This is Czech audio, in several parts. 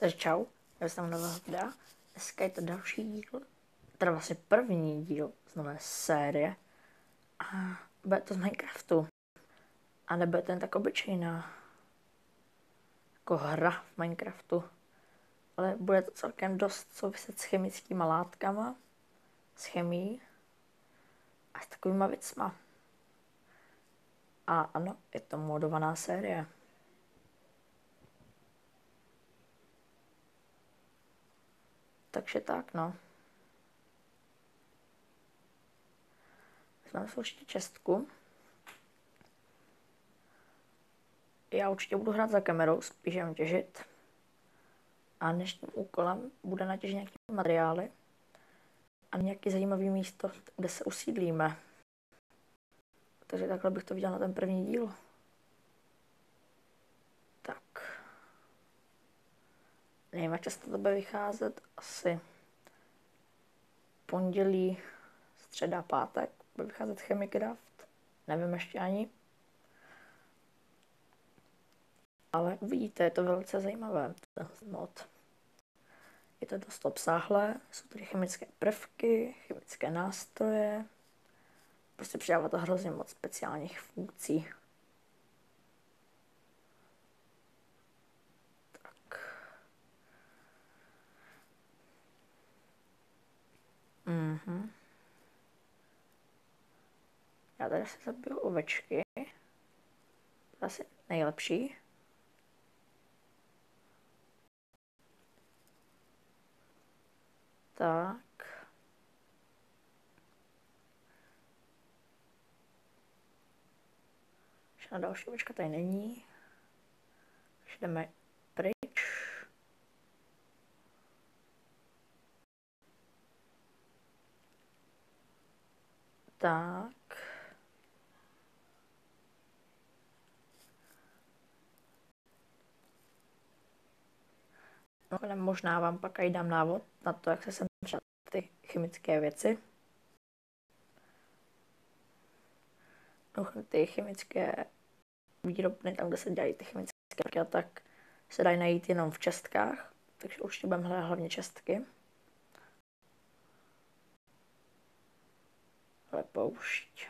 Takže čau, já jsem nového videa. Dneska je to další díl, teda vlastně první díl z nové série. A bude to z Minecraftu. A nebude to jen tak obyčejná jako hra v Minecraftu. Ale bude to celkem dost souviset s chemickými látkama, s chemií a s takovýma věcma. A ano, je to modovaná série. Takže tak, no. Vezmeme si určitě čestku. Já určitě budu hrát za kamerou, spíš jen těžit. A dnešním úkolem bude natěžit nějaké materiály a nějaký zajímavý místo, kde se usídlíme. Takže takhle bych to viděl na ten první díl. Tak. Nevím, jak často to bude vycházet. Asi pondělí, středa, pátek bude vycházet Chemicraft. Nevím ještě ani. Ale uvidíte, je to velice zajímavé, ten mod. Je to dost obsáhlé, jsou tady chemické prvky, chemické nástroje. Prostě přidává to hrozně moc speciálních funkcí. Tak. Mhm. Tady si zabiju ovečky. Asi nejlepší. Tak. Žádná další ovečka tady není. Už jdeme pryč. Tak. No, možná vám pak i dám návod na to, jak se sem ty chemické věci. No, ty chemické výrobny, tam, kde se dělají ty chemické výrobky, tak se dají najít jenom v čestkách, takže určitě budeme hledat hlavně čestky. Ale poušť.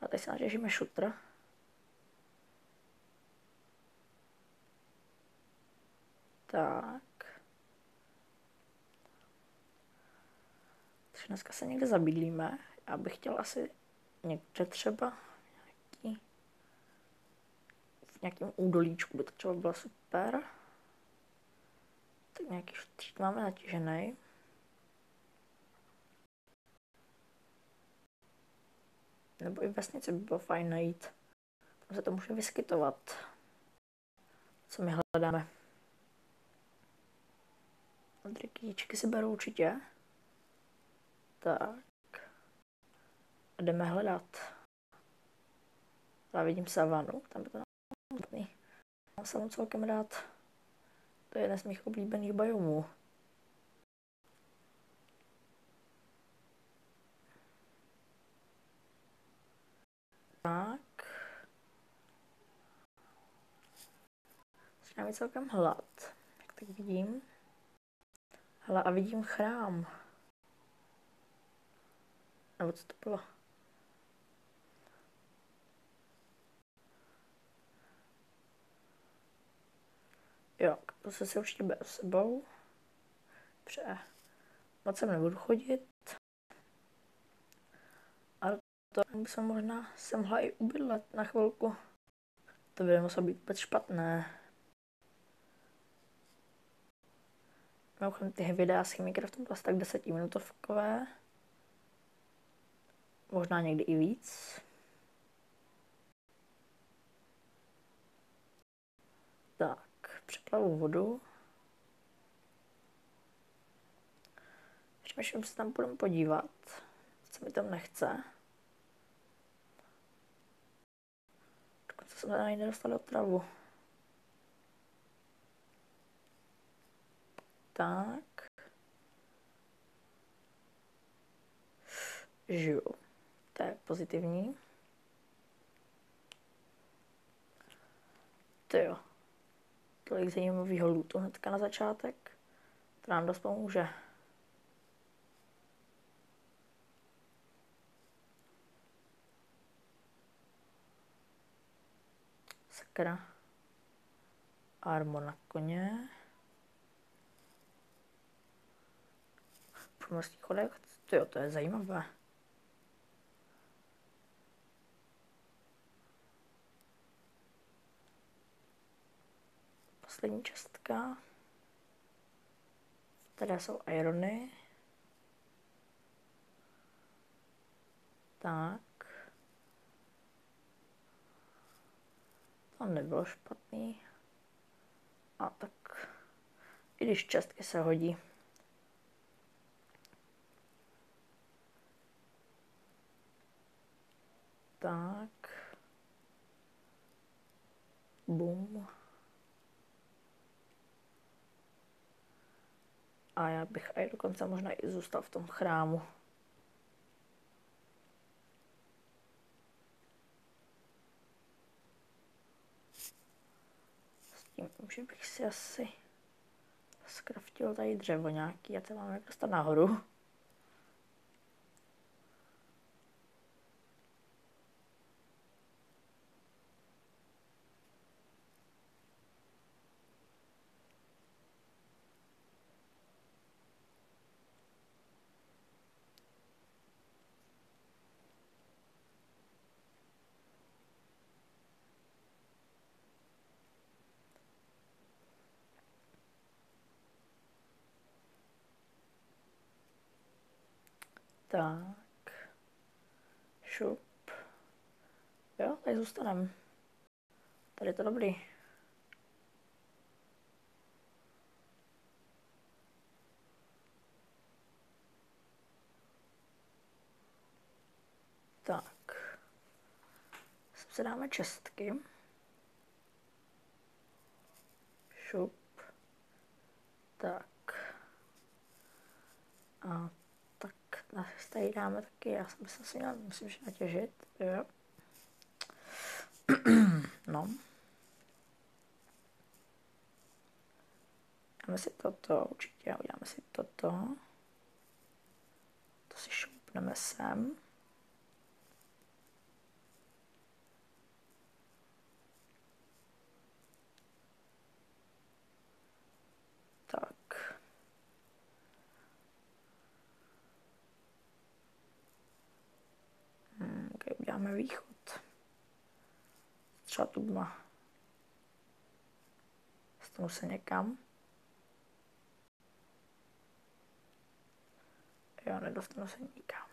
A teď se natěžíme šutr. Tak. Takže dneska se někde zabydlíme. Já bych chtěl asi někde třeba nějaký, v nějakém údolíčku by to třeba bylo super. Tak nějaký štít máme natěžený. Nebo i vesnici by bylo fajn najít. Tam se to může vyskytovat. Co my hledáme. Tady kytičky se berou určitě. Tak. A jdeme hledat. Já vidím savanu, tam je to nádherný. Mám samu celkem rád. To je jeden z mých oblíbených biomů. Tak. Začíná mi celkem hlad, jak tak vidím. Hele, a vidím chrám. Nebo co to bylo? Jo, to se si určitě beru sebou. Pře. Moc sem nebudu chodit. A to bych se možná sem mohla i ubydlet na chvilku. To by muselo být špatné. Mimochodem ty videa s Chemicraftem to asi tak desetiminutovkové. Možná někdy i víc. Tak, přeplavu vodu. Přemýšlím, se tam půjdeme podívat. Co mi tam nechce. Dokonce jsem tady nedostal do travu. Tak. Žiju. To je pozitivní. Ty jo. Tolik zajímavého lootu hnedka na začátek. To nám dost pomůže. Sakra. Armor na koně. Pomorský chodek. To jo, to je zajímavé. Poslední částka. Tady jsou irony. Tak. To nebylo špatný. A tak. I když čestky se hodí. Tak. Bum. A já bych i dokonce možná i zůstal v tom chrámu. S tím, že bych si asi skraftil tady dřevo nějaký a to mám jak dostat nahoru. Tak. Šup. Jo, tady zůstaneme. Tady je to dobrý. Tak. Sem se dáme čestky. Šup. Tak. A tady dáme taky, já jsem se si měl, myslím, že natěžit, jo. no. Dáme si toto, určitě uděláme si toto. To si šoupneme sem. Máme východ. Třeba tu dma. Dostanu se někam. Jo, nedostanu se nikam.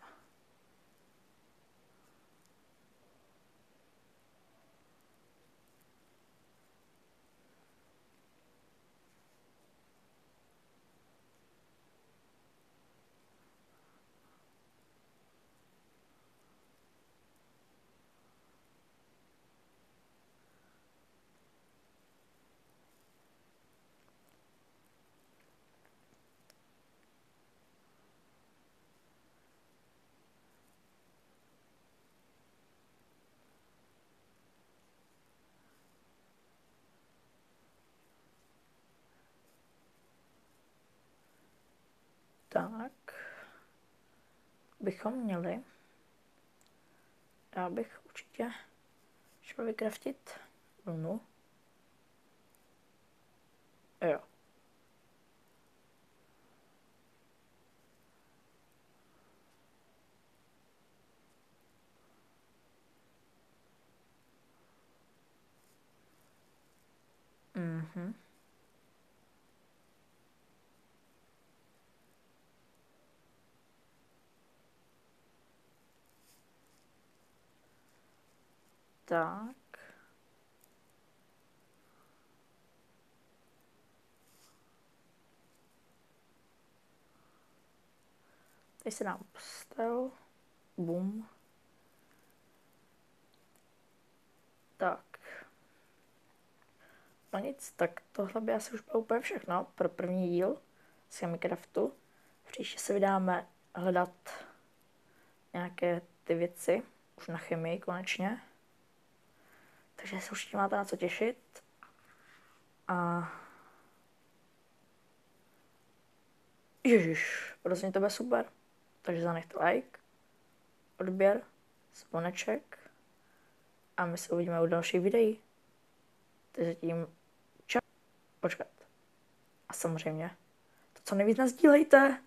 Tak bychom měli, já bych určitě šel vykraftit vlnu. Jo. Mhm. Tak. Tady se nám postel. Bum. Tak. No nic, tak tohle by asi už bylo úplně všechno pro první díl z Chemicraftu. Příště se vydáme hledat nějaké ty věci, už na chemii konečně. Takže se určitě máte na co těšit A Ježiš, rozhodně to bude super. Takže zanechte like, odběr, zvoneček a my se uvidíme u dalších videí. Takže zatím čau. Počkat. A samozřejmě, to co nejvíc nazdílejte.